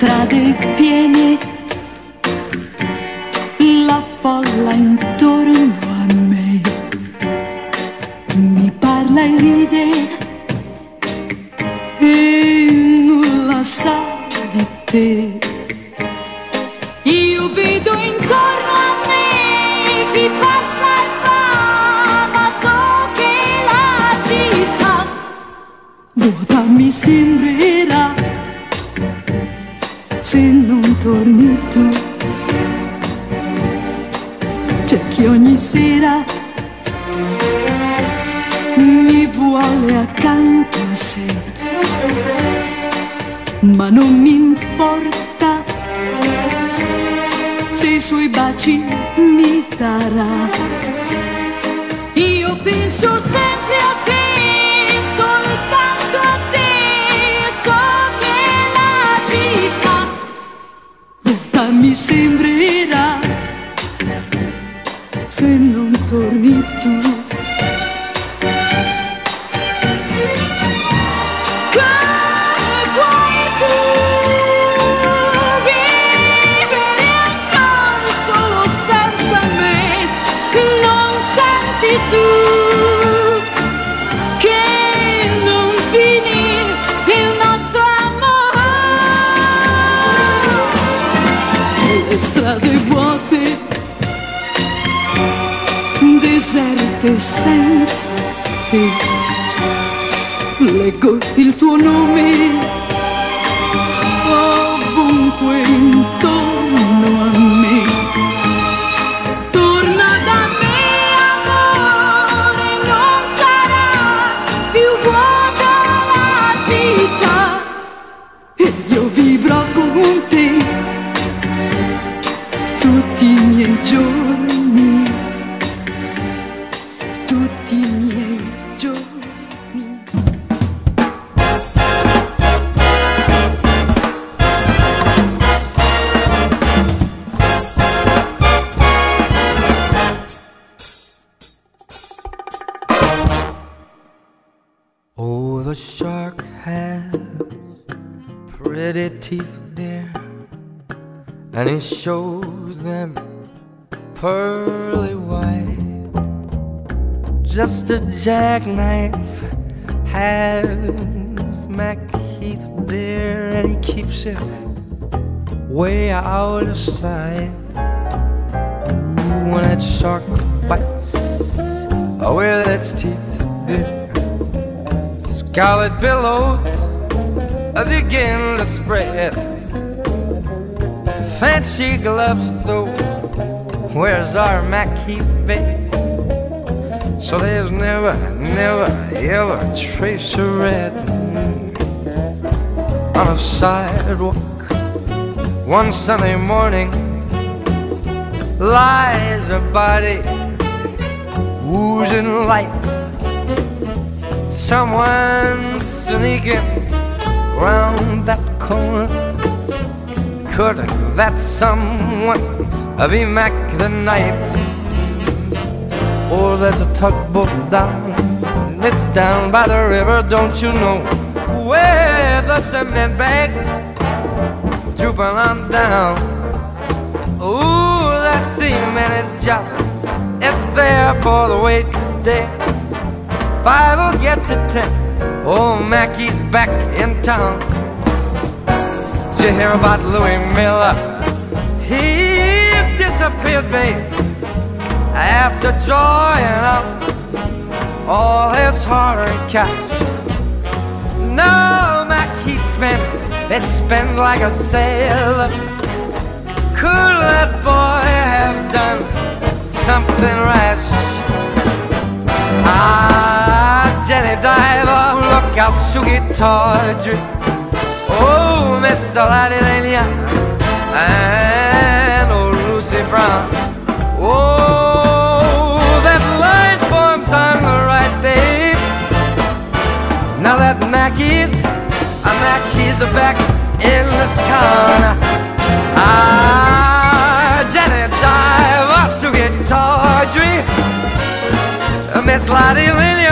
strade piene, la folla intorno a me. Mi parla e ride. E nulla sa di te. Io vedo intorno a me chi passa e va, ma so che la città vuota mi sembrerà torni tu. C'è chi ogni sera mi vuole accanto a sé, ma non mi importa se i suoi baci mi darà. Senza te. Leggo il tuo nome ovunque intorno a me. Torna da me, amore, non sarà più vuota la città. E io vivrò con te tutti i miei giorni, The shark has pretty teeth, dear, and it shows them pearly white. Just a jackknife has Mac Heath, dear, and he keeps it way out of sight. Ooh, when that shark bites oh, with its teeth, dear. Scarlet billows begin to spread. Fancy gloves, though, where's our Mackie bed? So there's never, never, ever a trace of red on a sidewalk. One Sunday morning lies a body oozing light someone sneaking round that corner. Could that someone be Mac the knife? Or there's a tugboat down, it's down by the river, don't you know? Where the cement bag drooping on down. Ooh, that cement is just, it's there for the wait day. Five will get you ten. Oh, Mackie's back in town. Did you hear about Louis Miller? He disappeared, babe, after drawing up all his hard-earned cash. No, Mackie spends, they spend like a sailor. Could that boy have done something rash? Out, Sukey Tawdry. Oh, Miss Lenya and old Lucy Brown. Oh, that line forms on the right, babe. Now that Mackie's, uh, Mackie's are back in the town. Ah, Jenny Diver, Sukey Tawdry. Miss Lotte Lenya